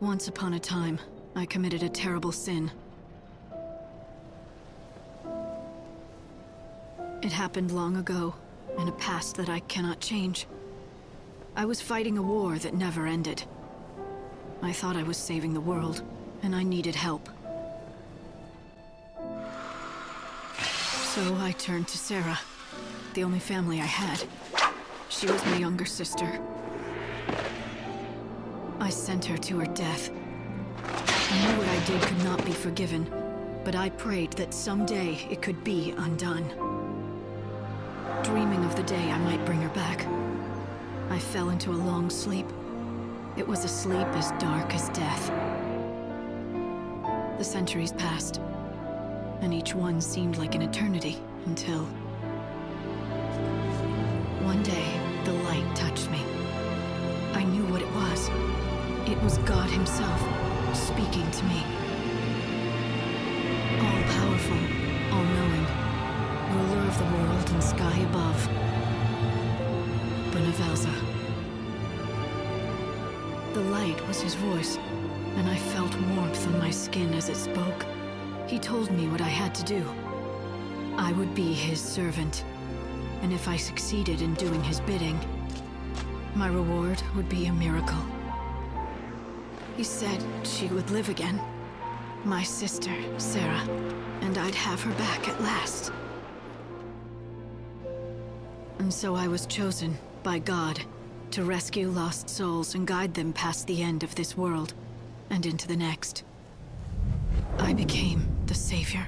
Once upon a time, I committed a terrible sin. It happened long ago, in a past that I cannot change. I was fighting a war that never ended. I thought I was saving the world, and I needed help. So I turned to Sarah, the only family I had. She was my younger sister. I sent her to her death. I knew what I did could not be forgiven, but I prayed that someday it could be undone. Dreaming of the day I might bring her back, I fell into a long sleep. It was a sleep as dark as death. The centuries passed, and each one seemed like an eternity until... One day, It was God himself, speaking to me. All-powerful, all-knowing, ruler of the world and sky above. Bhunivelze. The light was his voice, and I felt warmth on my skin as it spoke. He told me what I had to do. I would be his servant, and if I succeeded in doing his bidding, my reward would be a miracle. He said she would live again. My sister, Sarah, and I'd have her back at last. And so I was chosen by God to rescue lost souls and guide them past the end of this world and into the next. I became the savior.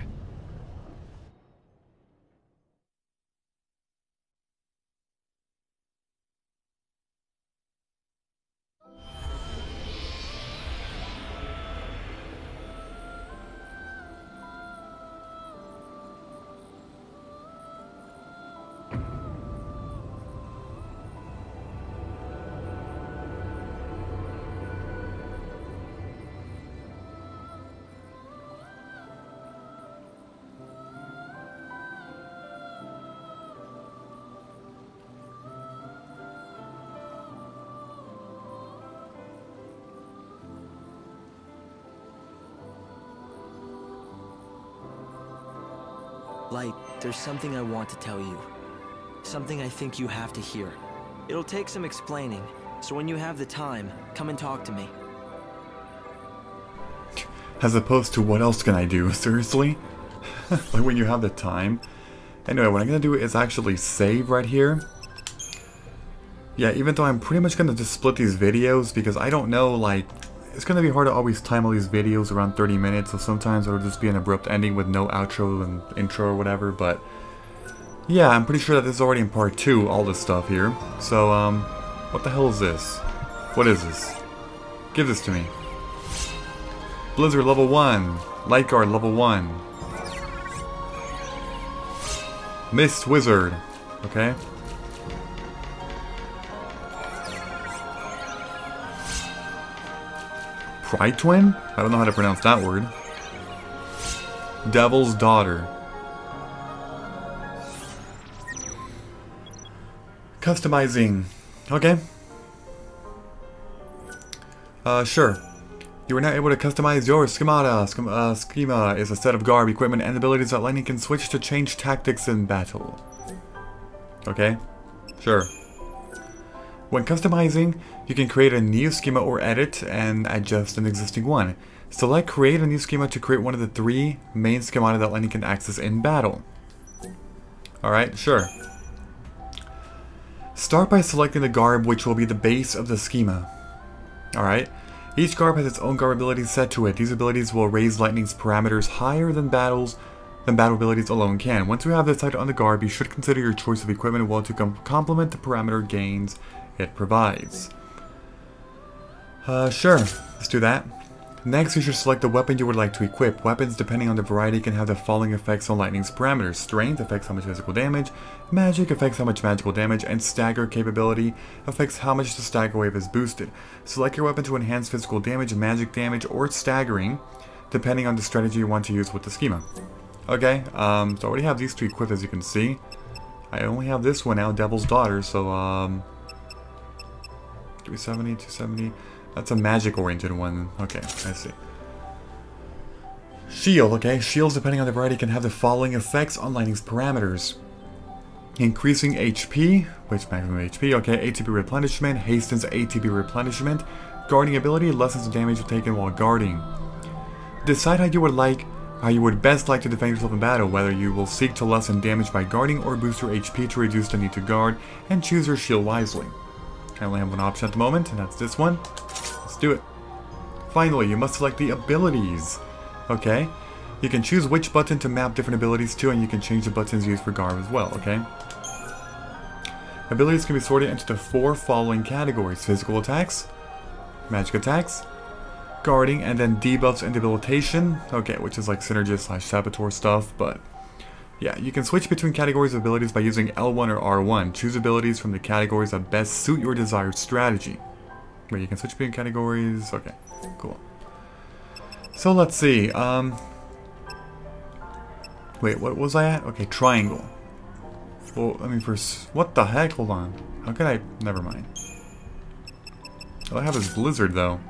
Light, there's something I want to tell you. Something I think you have to hear. It'll take some explaining, so when you have the time, come and talk to me. As opposed to what else can I do? Seriously? like when you have the time? Anyway, what I'm gonna do is actually save right here. Yeah, even though I'm pretty much gonna just split these videos because I don't know, like, it's gonna be hard to always time all these videos around 30 minutes, so sometimes it'll just be an abrupt ending with no outro and intro or whatever, but yeah, I'm pretty sure that this is already in part 2, all this stuff here. So, um, what the hell is this? What is this? Give this to me. Blizzard level 1, Light Guard level 1. Mist Wizard, okay. Pride Twin? I don't know how to pronounce that word. Devil's Daughter. Customizing. Okay. Uh, sure. You are now able to customize your schemata. Schem uh, schema is a set of garb, equipment, and abilities that Lightning can switch to change tactics in battle. Okay. Sure. When customizing, you can create a new schema or edit and adjust an existing one. Select create a new schema to create one of the three main schemata that Lightning can access in battle. Alright, sure. Start by selecting the garb which will be the base of the schema. Alright. Each garb has its own garb abilities set to it. These abilities will raise Lightning's parameters higher than battles than battle abilities alone can. Once you have decided on the garb, you should consider your choice of equipment well to com complement the parameter gains it provides. Uh, sure, let's do that. Next, you should select the weapon you would like to equip. Weapons, depending on the variety, can have the following effects on Lightning's parameters. Strength affects how much physical damage, Magic affects how much magical damage, and Stagger capability affects how much the Stagger wave is boosted. Select your weapon to enhance physical damage, magic damage, or staggering, depending on the strategy you want to use with the schema. Okay, um, so I already have these two equipped as you can see. I only have this one now, Devil's Daughter, so, um... 370, 270... That's a magic-oriented one. Okay, I see. Shield, okay. Shields, depending on the variety, can have the following effects on lightning's parameters. Increasing HP, which maximum HP, okay. ATB replenishment, hastens ATB replenishment. Guarding ability, lessens the damage taken while guarding. Decide how you would like, how you would best like to defend yourself in battle, whether you will seek to lessen damage by guarding or boost your HP to reduce the need to guard, and choose your shield wisely. I only have one option at the moment, and that's this one. Let's do it. Finally, you must select the abilities. Okay? You can choose which button to map different abilities to, and you can change the buttons used for Garb as well, okay? Abilities can be sorted into the four following categories. Physical attacks, magic attacks, guarding, and then debuffs and debilitation. Okay, which is like synergist slash saboteur stuff, but yeah, you can switch between categories of abilities by using L1 or R1. Choose abilities from the categories that best suit your desired strategy. Wait, you can switch between categories? Okay, cool. So let's see, um... Wait, what was I at? Okay, triangle. Well, I mean, first, what the heck? Hold on. How could I? Never mind. All I have is Blizzard, though.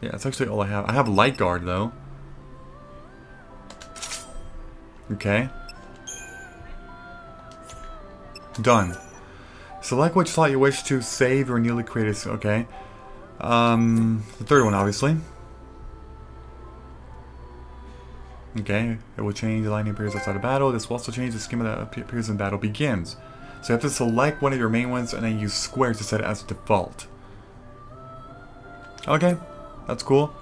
Yeah, that's actually all I have. I have Light Guard, though. Okay. Done. Select which slot you wish to save your newly created... Okay. Um, the third one, obviously. Okay, it will change the lightning appears outside of battle. This will also change the schema that appears in battle begins. So you have to select one of your main ones and then use square to set it as default. Okay, that's cool.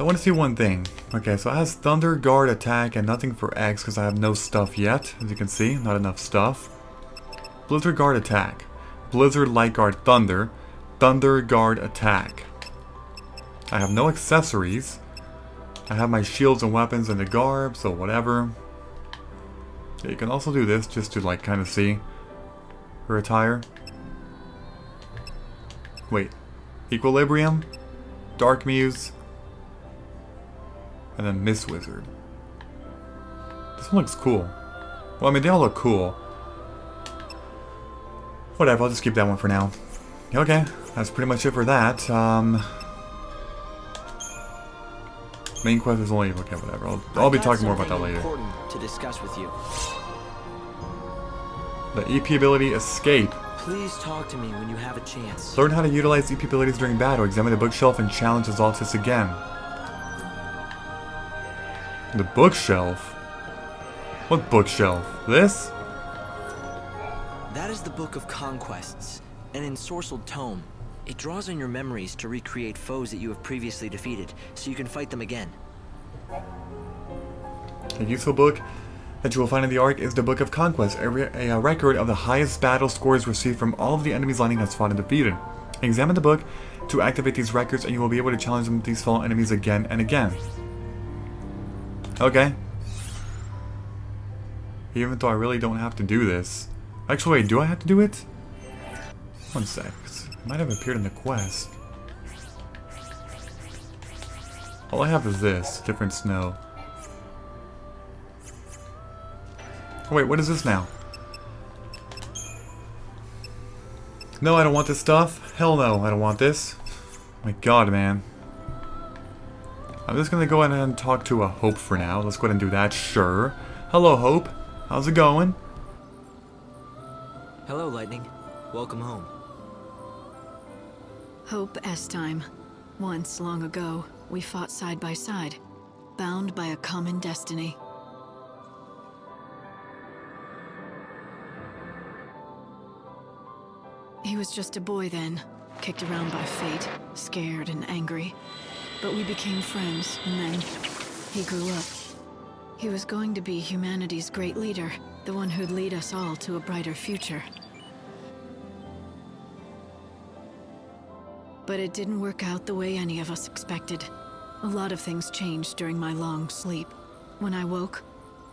So I want to see one thing. Okay, so it has Thunder Guard attack and nothing for X because I have no stuff yet. As you can see, not enough stuff. Blizzard Guard attack. Blizzard Light Guard Thunder. Thunder Guard attack. I have no accessories. I have my shields and weapons in the garb, so whatever. Yeah, you can also do this just to like kind of see her attire. Wait. Equilibrium, Dark Muse, and then Mist Wizard. This one looks cool. Well, I mean, they all look cool. Whatever, I'll just keep that one for now. Okay, that's pretty much it for that. Um, main quest is only okay. Whatever. I'll, I'll be talking more about that later. to discuss with you. The EP ability Escape. Please talk to me when you have a chance. Learn how to utilize EP abilities during battle. Examine the bookshelf and challenge Azaltis again. The bookshelf? What bookshelf? This? That is the Book of Conquests, an ensorcelled tome. It draws on your memories to recreate foes that you have previously defeated, so you can fight them again. A useful book that you will find in the Ark is the Book of Conquest, a, re a, uh, record of the highest battle scores received from all of the enemies Lightning has fought and defeated. Examine the book to activate these records and you will be able to challenge them these fallen enemies again and again. Okay. Even though I really don't have to do this. Actually, wait, do I have to do it? One sec. It might have appeared in the quest. All I have is this, different snow. Oh, wait, what is this now? No, I don't want this stuff. Hell no, I don't want this. My god, man. I'm just gonna go ahead and talk to a Hope for now. Let's go ahead and do that, sure. Hello, Hope. How's it going? Hello, Lightning. Welcome home. Hope Estheim. Once, long ago, we fought side by side, bound by a common destiny. He was just a boy then, kicked around by fate, scared and angry. But we became friends, and then he grew up. He was going to be humanity's great leader, the one who'd lead us all to a brighter future. But it didn't work out the way any of us expected. A lot of things changed during my long sleep. When I woke,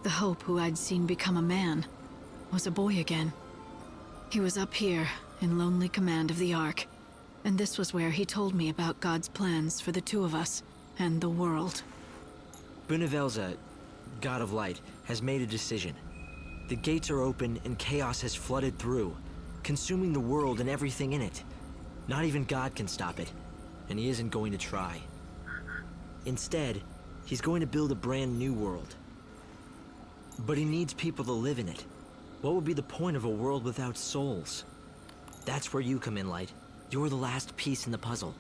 the Hope who I'd seen become a man was a boy again. He was up here, in lonely command of the Ark. And this was where he told me about God's plans for the two of us, and the world. Bhunivelze, God of Light, has made a decision. The gates are open and chaos has flooded through. consuming the world and everything in it. Not even God can stop it, and he isn't going to try. Instead, he's going to build a brand new world. But he needs people to live in it. What would be the point of a world without souls? That's where you come in, Light. You're the last piece in the puzzle.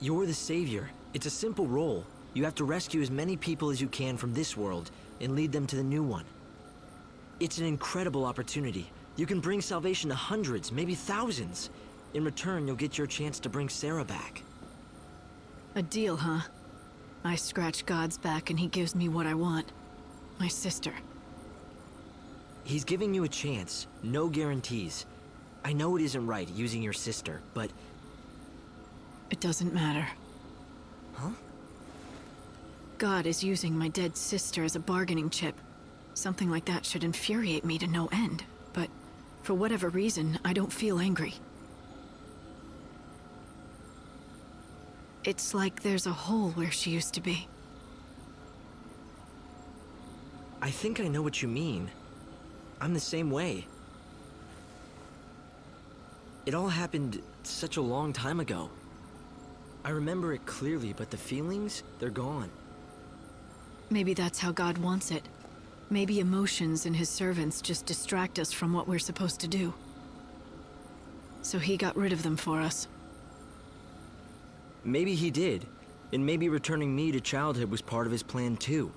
You're the savior. It's a simple role. You have to rescue as many people as you can from this world and lead them to the new one. It's an incredible opportunity. You can bring salvation to hundreds, maybe thousands. In return, you'll get your chance to bring Sarah back. A deal, huh? I scratch God's back and he gives me what I want. My sister. He's giving you a chance, no guarantees. I know it isn't right using your sister, but... It doesn't matter. Huh? God is using my dead sister as a bargaining chip. Something like that should infuriate me to no end, but for whatever reason, I don't feel angry. It's like there's a hole where she used to be. I think I know what you mean. I'm the same way. It all happened such a long time ago. I remember it clearly, but the feelings, they're gone. Maybe that's how God wants it. Maybe emotions and his servants just distract us from what we're supposed to do. So he got rid of them for us. Maybe he did. And maybe returning me to childhood was part of his plan too.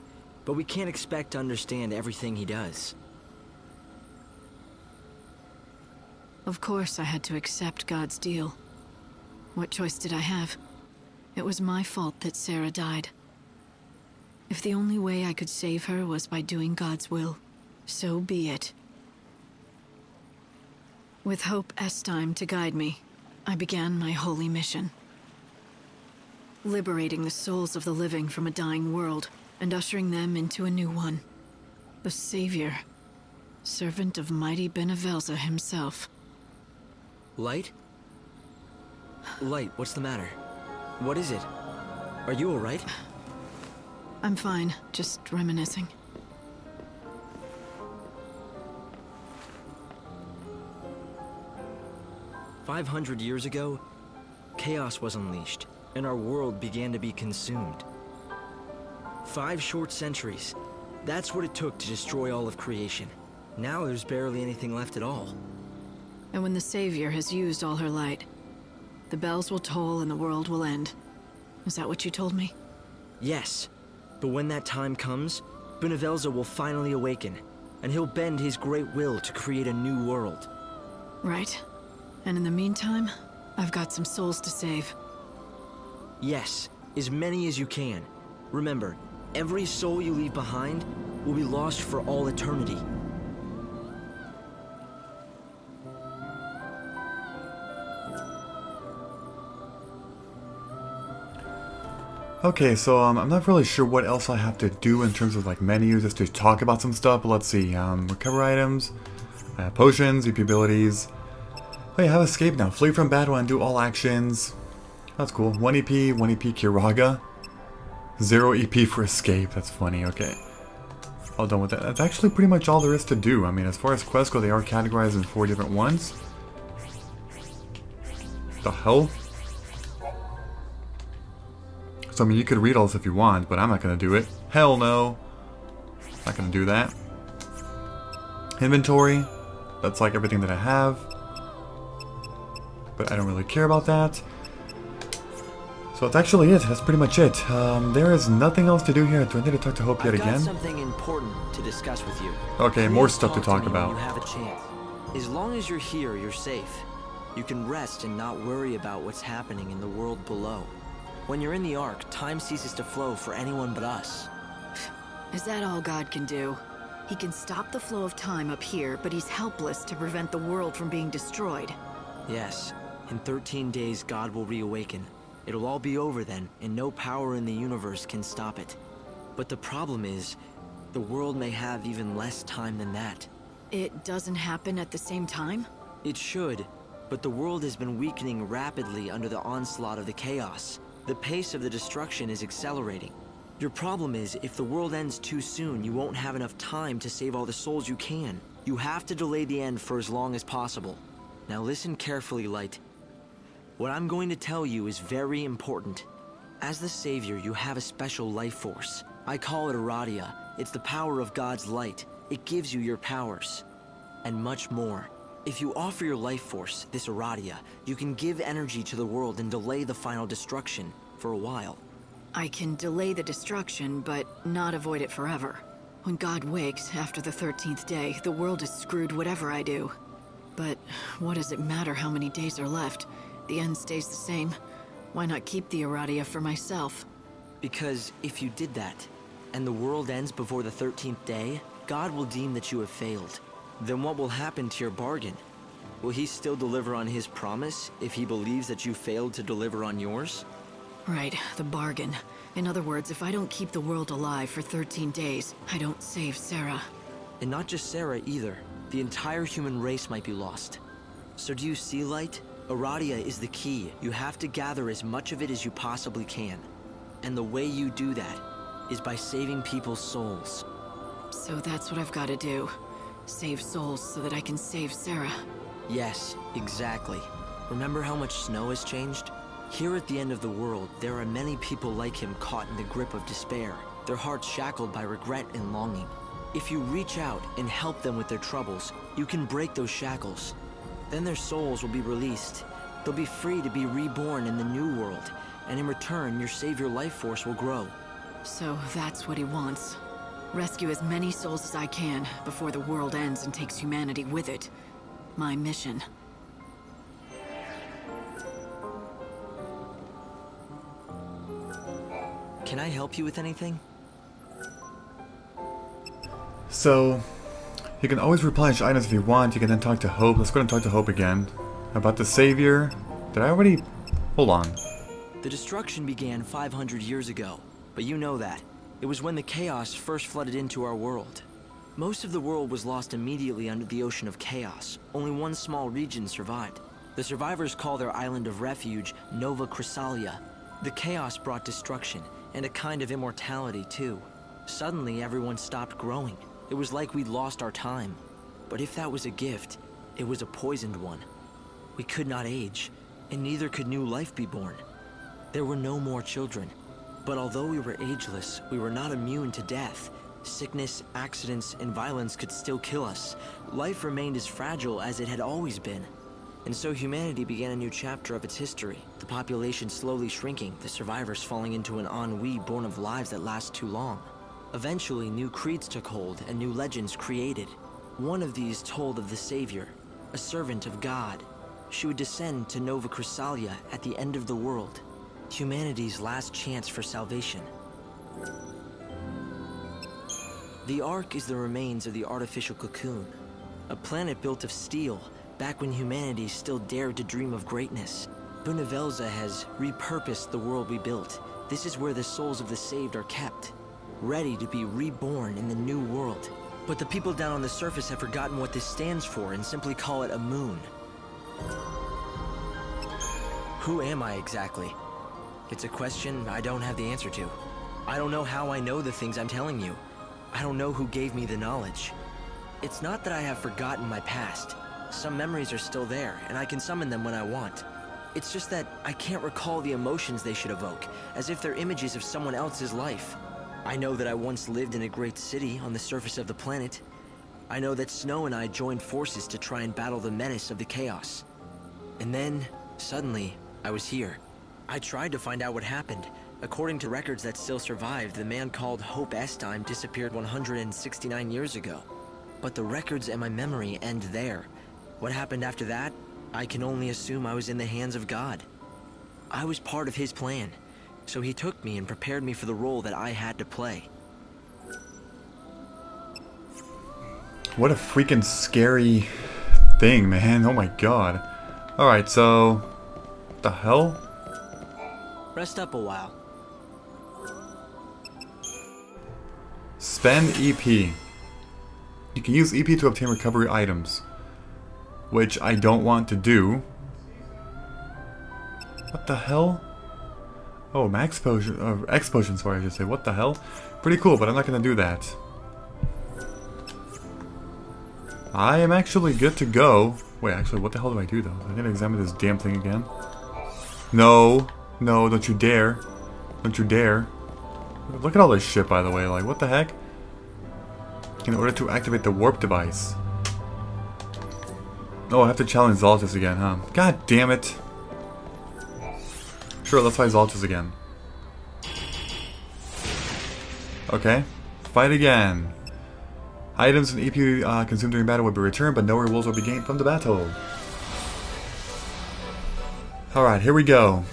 But we can't expect to understand everything he does. Of course I had to accept God's deal. What choice did I have? It was my fault that Sarah died. If the only way I could save her was by doing God's will, so be it. With Hope Estheim to guide me, I began my holy mission. Liberating the souls of the living from a dying world, and ushering them into a new one. The Savior, servant of mighty Bhunivelze himself. Light? Light, what's the matter? What is it? Are you alright? I'm fine, just reminiscing. Five hundred years ago, chaos was unleashed, and our world began to be consumed. Five short centuries. That's what it took to destroy all of creation. Now there's barely anything left at all. And when the Savior has used all her light, the bells will toll and the world will end. Is that what you told me? Yes. But when that time comes, Bhunivelze will finally awaken, and he'll bend his great will to create a new world. Right. And in the meantime, I've got some souls to save. Yes, as many as you can. Remember, every soul you leave behind will be lost for all eternity. Okay, so um, I'm not really sure what else I have to do in terms of like menus just to talk about some stuff, but let's see. Um, recover items, uh, potions, EP abilities. Oh yeah, have escape now. Flee from battle and do all actions. That's cool. 1 EP, 1 EP Curaga. 0 EP for escape. That's funny, okay. All done with that. That's actually pretty much all there is to do. I mean, as far as quests go, they are categorized in four different ones. The hell? So, I mean, you could read all this if you want, but I'm not going to do it. Hell no. Not going to do that. Inventory. That's like everything that I have. But I don't really care about that. So that's actually it. That's pretty much it. Um, there is nothing else to do here. Do I need to talk to Hope yet again? something important to discuss with you. Okay, more Please stuff to talk me about. When you have a chance. As long as you're here, you're safe. You can rest and not worry about what's happening in the world below. When you're in the Ark, time ceases to flow for anyone but us. Is that all God can do? He can stop the flow of time up here, but he's helpless to prevent the world from being destroyed. Yes, in 13 days God will reawaken. It'll all be over then, and no power in the universe can stop it. But the problem is, the world may have even less time than that. It doesn't happen at the same time? It should, but the world has been weakening rapidly under the onslaught of the chaos. The pace of the destruction is accelerating. Your problem is, if the world ends too soon, you won't have enough time to save all the souls you can. You have to delay the end for as long as possible. Now listen carefully, Light. What I'm going to tell you is very important. As the Savior, you have a special life force. I call it Eradia. It's the power of God's light. It gives you your powers. And much more. If you offer your life force, this Eradia, you can give energy to the world and delay the final destruction for a while. I can delay the destruction, but not avoid it forever. When God wakes, after the 13th day, the world is screwed whatever I do. But what does it matter how many days are left? The end stays the same. Why not keep the Eradia for myself? Because if you did that, and the world ends before the 13th day, God will deem that you have failed. Then what will happen to your bargain? Will he still deliver on his promise if he believes that you failed to deliver on yours? Right, the bargain. In other words, if I don't keep the world alive for 13 days, I don't save Sarah. And not just Sarah either. The entire human race might be lost. So do you see, Light? Eradia is the key. You have to gather as much of it as you possibly can. And the way you do that is by saving people's souls. So that's what I've got to do. Save souls so that I can save Sarah. Yes, exactly. Remember how much snow has changed? Here at the end of the world, there are many people like him caught in the grip of despair, their hearts shackled by regret and longing. If you reach out and help them with their troubles, you can break those shackles. Then their souls will be released. They'll be free to be reborn in the new world, and in return, your savior life force will grow. So that's what he wants. Rescue as many souls as I can before the world ends and takes humanity with it. My mission. Can I help you with anything? So, you can always replenish items if you want. You can then talk to Hope. Let's go and talk to Hope again. About the Savior. Did I already... Hold on. The destruction began 500 years ago, but you know that. It was when the Chaos first flooded into our world. Most of the world was lost immediately under the Ocean of Chaos. Only one small region survived. The survivors call their island of refuge Nova Chrysalia. The Chaos brought destruction, and a kind of immortality too. Suddenly everyone stopped growing. It was like we'd lost our time. But if that was a gift, it was a poisoned one. We could not age, and neither could new life be born. There were no more children. But although we were ageless, we were not immune to death. Sickness, accidents, and violence could still kill us. Life remained as fragile as it had always been. And so humanity began a new chapter of its history. The population slowly shrinking, the survivors falling into an ennui born of lives that last too long. Eventually, new creeds took hold and new legends created. One of these told of the Savior, a servant of God. She would descend to Nova Chrysalia at the end of the world, humanity's last chance for salvation. The Ark is the remains of the artificial cocoon, a planet built of steel back when humanity still dared to dream of greatness. Bhunivelze has repurposed the world we built. This is where the souls of the saved are kept, ready to be reborn in the new world. But the people down on the surface have forgotten what this stands for and simply call it a moon. Who am I exactly? It's a question I don't have the answer to. I don't know how I know the things I'm telling you. I don't know who gave me the knowledge. It's not that I have forgotten my past. Some memories are still there, and I can summon them when I want. It's just that I can't recall the emotions they should evoke, as if they're images of someone else's life. I know that I once lived in a great city on the surface of the planet. I know that Snow and I joined forces to try and battle the menace of the Chaos. And then, suddenly, I was here. I tried to find out what happened. According to records that still survive, the man called Hope Estheim disappeared 169 years ago. But the records and my memory end there. What happened after that, I can only assume I was in the hands of God. I was part of his plan, so he took me and prepared me for the role that I had to play. What a freaking scary thing, man. Oh my god. Alright, so... The hell? Rest up a while. Spend EP. You can use EP to obtain recovery items. Which I don't want to do. What the hell? Oh, max potion, uh, X potion, sorry, I should say. What the hell? Pretty cool, but I'm not gonna do that. I am actually good to go. Wait, actually, what the hell do I do, though? I'm gonna examine this damn thing again. No. No, don't you dare. Don't you dare. Look at all this shit, by the way. Like, what the heck? In order to activate the warp device. Oh, I have to challenge Zaltys again, huh? God damn it. Sure, let's fight Zaltys again. Okay. Fight again. Items and EP uh, consumed during battle will be returned, but no rewards will be gained from the battle. Alright, here we go.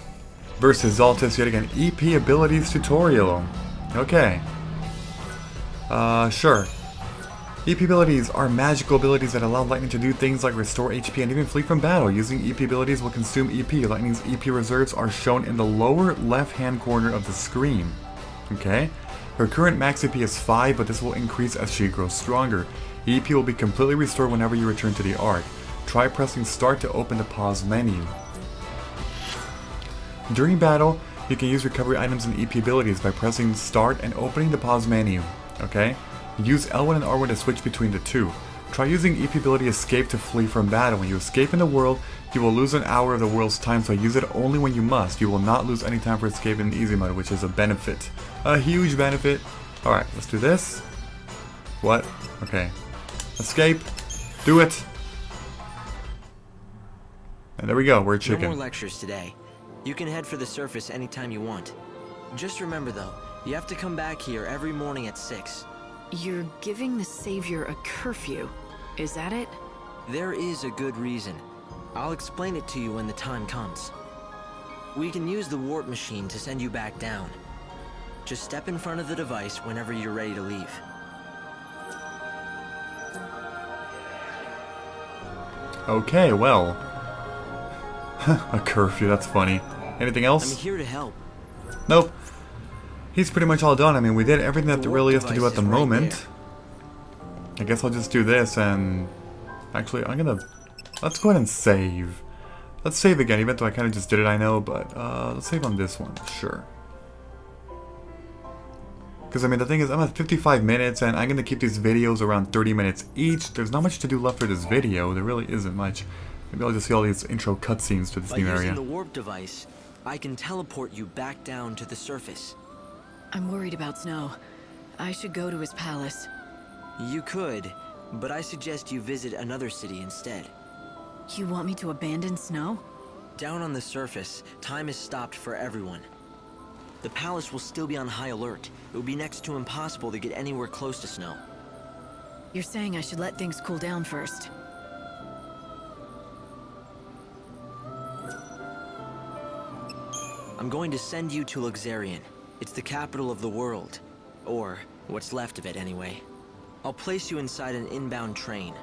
Versus Zaltys yet again. EP abilities tutorial. Okay. Uh, sure. EP abilities are magical abilities that allow Lightning to do things like restore HP and even flee from battle. Using EP abilities will consume EP. Lightning's EP reserves are shown in the lower left-hand corner of the screen. Okay? Her current max EP is 5, but this will increase as she grows stronger. EP will be completely restored whenever you return to the Ark. Try pressing start to open the pause menu. During battle, you can use recovery items and EP abilities by pressing start and opening the pause menu. Okay? Use L1 and R1 to switch between the two. Try using EP ability Escape to flee from battle. When you escape in the world, you will lose an hour of the world's time, so use it only when you must. You will not lose any time for escape in easy mode, which is a benefit. A huge benefit. Alright, let's do this. What? Okay. Escape. Do it. And there we go, we're chicken. No more lectures today. You can head for the surface anytime you want. Just remember though, you have to come back here every morning at 6. You're giving the Savior a curfew. Is that it? There is a good reason. I'll explain it to you when the time comes. We can use the warp machine to send you back down. Just step in front of the device whenever you're ready to leave. Okay, well. a curfew, that's funny. Anything else? I'm here to help. Nope. He's pretty much all done. I mean, we did everything that there really is to do at the moment. I guess I'll just do this and... Actually, I'm gonna... Let's go ahead and save. Let's save again, even though I kind of just did it, I know, but uh, let's save on this one, sure. Because, I mean, the thing is, I'm at 55 minutes, and I'm going to keep these videos around 30 minutes each. There's not much to do left for this video. There really isn't much. Maybe I'll just see all these intro cutscenes to this By new area. Using the warp device, I can teleport you back down to the surface. I'm worried about Snow. I should go to his palace. You could, but I suggest you visit another city instead. You want me to abandon Snow? Down on the surface, time is stopped for everyone. The palace will still be on high alert. It will be next to impossible to get anywhere close to Snow. You're saying I should let things cool down first. I'm going to send you to Luxerion. It's the capital of the world. Or, what's left of it anyway. I'll place you inside an inbound train.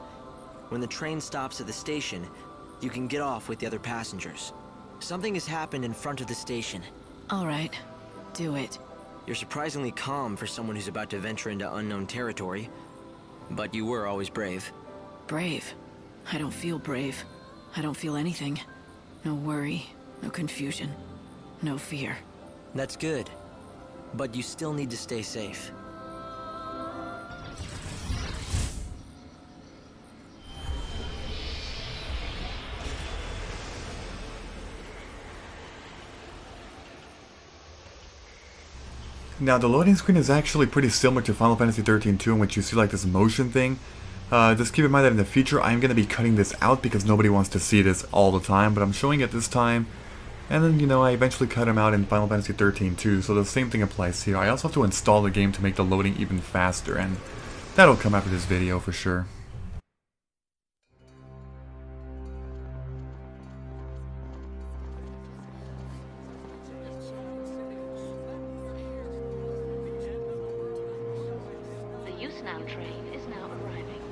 When the train stops at the station, you can get off with the other passengers. Something has happened in front of the station. Alright. Do it. You're surprisingly calm for someone who's about to venture into unknown territory. But you were always brave. Brave? I don't feel brave. I don't feel anything. No worry, no confusion, no fear. That's good. But you still need to stay safe. Now the loading screen is actually pretty similar to Final Fantasy 13 2 in which you see like this motion thing. Uh, just keep in mind that in the future I'm going to be cutting this out because nobody wants to see this all the time, but I'm showing it this time. And then, you know, I eventually cut him out in Final Fantasy XIII too, so the same thing applies here. I also have to install the game to make the loading even faster, and that'll come after this video for sure. The train is now arriving.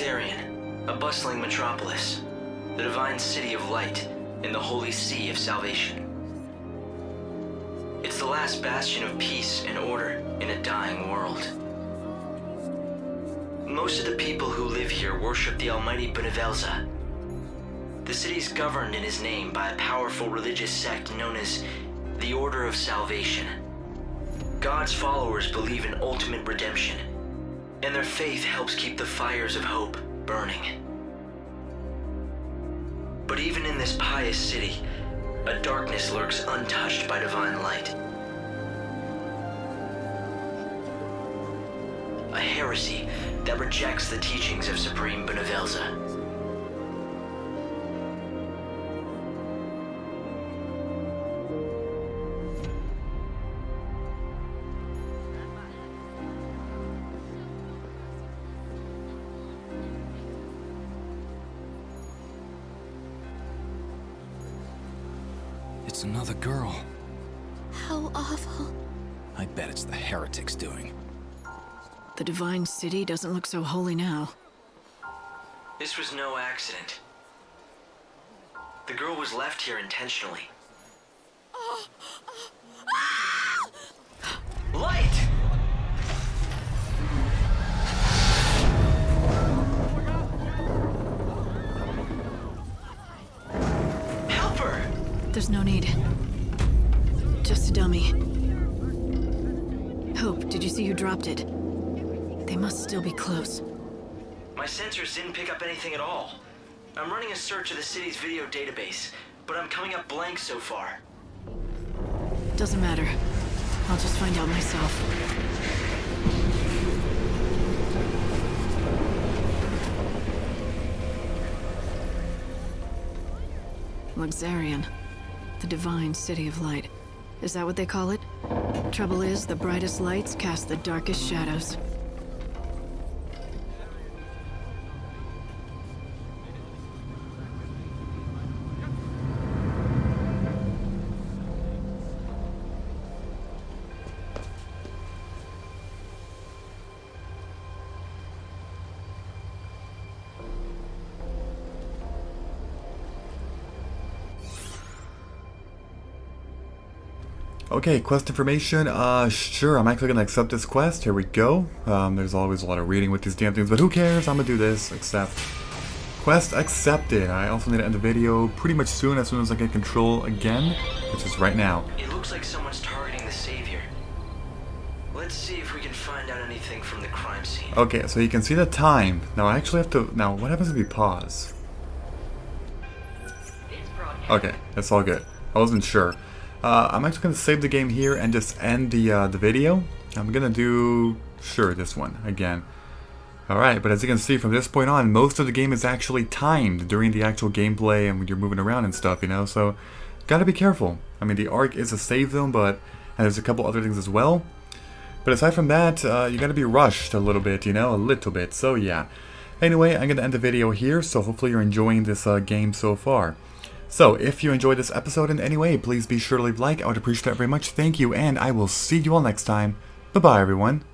Luxerion, a bustling metropolis, the divine city of light and the holy see of salvation. It's the last bastion of peace and order in a dying world. Most of the people who live here worship the almighty Bhunivelze. The city is governed in his name by a powerful religious sect known as the Order of Salvation. God's followers believe in ultimate redemption, and their faith helps keep the fires of hope burning. But even in this pious city, a darkness lurks untouched by divine light. A heresy that rejects the teachings of Supreme Bhunivelze. It's another girl. How awful. I bet it's the heretics doing. The Divine City doesn't look so holy now. This was no accident. The girl was left here intentionally. There's no need. Just a dummy. Hope, did you see who dropped it? They must still be close. My sensors didn't pick up anything at all. I'm running a search of the city's video database, but I'm coming up blank so far. Doesn't matter. I'll just find out myself. Luxerion. The divine city of light. Is that what they call it? Trouble is, the brightest lights cast the darkest shadows. Okay, quest information. Uh, sure, I'm actually gonna accept this quest. Here we go. Um, there's always a lot of reading with these damn things, but who cares? I'm gonna do this. Accept. Quest accepted. I also need to end the video pretty much soon, as soon as I get control again, which is right now. It looks like someone's targeting the Savior. Let's see if we can find out anything from the crime scene. Okay, so you can see the time. Now I actually have to. Now, what happens if we pause? Okay, that's all good. I wasn't sure. Uh, I'm actually gonna save the game here and just end the uh, the video. I'm gonna do sure this one again. All right, but as you can see from this point on, most of the game is actually timed during the actual gameplay and when you're moving around and stuff, you know. So, gotta be careful. I mean, the Ark is a save zone, but and there's a couple other things as well. But aside from that, uh, you gotta be rushed a little bit, you know, a little bit. So yeah. Anyway, I'm gonna end the video here. So hopefully you're enjoying this uh, game so far. So, if you enjoyed this episode in any way, please be sure to leave a like. I would appreciate that very much. Thank you, and I will see you all next time. Bye-bye, everyone.